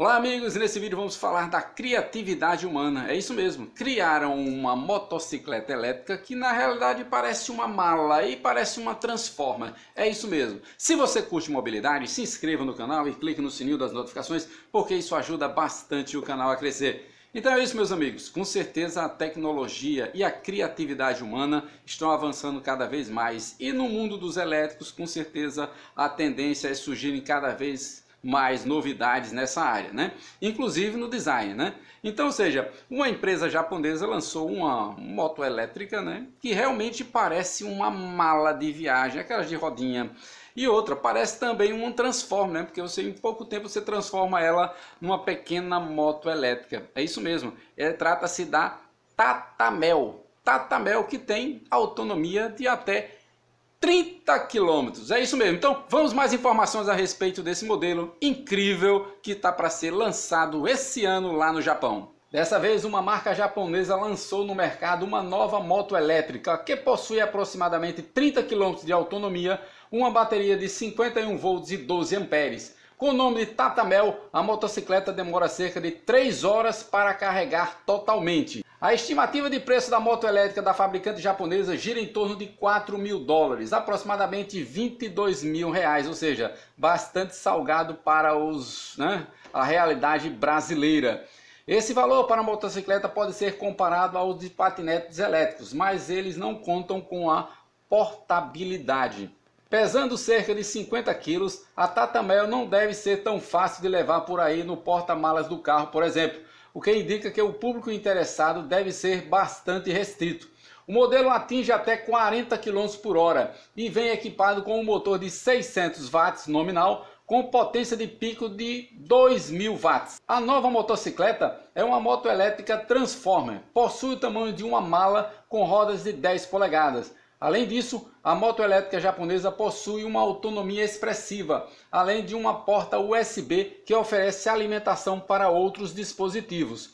Olá amigos, nesse vídeo vamos falar da criatividade humana. É isso mesmo, criaram uma motocicleta elétrica que na realidade parece uma mala e parece uma transforma. É isso mesmo. Se você curte mobilidade, se inscreva no canal e clique no sininho das notificações, porque isso ajuda bastante o canal a crescer. Então é isso meus amigos, com certeza a tecnologia e a criatividade humana estão avançando cada vez mais e no mundo dos elétricos com certeza a tendência é surgirem cada vez mais novidades nessa área, né? Inclusive no design, né? Então, ou seja, uma empresa japonesa lançou uma moto elétrica, né? Que realmente parece uma mala de viagem, aquelas de rodinha. E outra, parece também um transformer, né? Porque você em pouco tempo você transforma ela numa pequena moto elétrica. É isso mesmo. É, Trata-se da Tatamel. Tatamel que tem autonomia de até 30 quilômetros. É isso mesmo. Então, vamos mais informações a respeito desse modelo incrível que está para ser lançado esse ano lá no Japão. Dessa vez, uma marca japonesa lançou no mercado uma nova moto elétrica que possui aproximadamente 30 km de autonomia, uma bateria de 51 volts e 12 amperes. Com o nome de Tatamel, a motocicleta demora cerca de 3 horas para carregar totalmente. A estimativa de preço da moto elétrica da fabricante japonesa gira em torno de 4 mil dólares, aproximadamente 22 mil reais, ou seja, bastante salgado para os, né, a realidade brasileira. Esse valor para a motocicleta pode ser comparado aos de patinetes elétricos, mas eles não contam com a portabilidade. Pesando cerca de 50 quilos, a Tatamel não deve ser tão fácil de levar por aí no porta-malas do carro, por exemplo o que indica que o público interessado deve ser bastante restrito. O modelo atinge até 40 km por hora e vem equipado com um motor de 600 watts nominal com potência de pico de 2.000 watts. A nova motocicleta é uma moto elétrica Transformer, possui o tamanho de uma mala com rodas de 10 polegadas, Além disso, a moto elétrica japonesa possui uma autonomia expressiva, além de uma porta USB que oferece alimentação para outros dispositivos.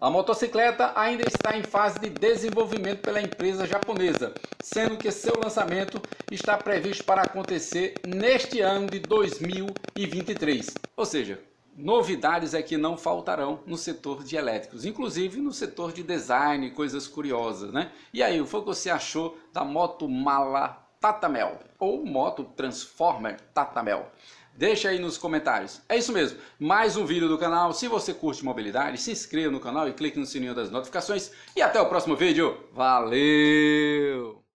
A motocicleta ainda está em fase de desenvolvimento pela empresa japonesa, sendo que seu lançamento está previsto para acontecer neste ano de 2023. Ou seja, novidades é que não faltarão no setor de elétricos, inclusive no setor de design, coisas curiosas, né? E aí, o que você achou da moto mala Tatamel ou moto Transformer Tatamel? Deixa aí nos comentários. É isso mesmo, mais um vídeo do canal. Se você curte mobilidade, se inscreva no canal e clique no sininho das notificações. E até o próximo vídeo. Valeu!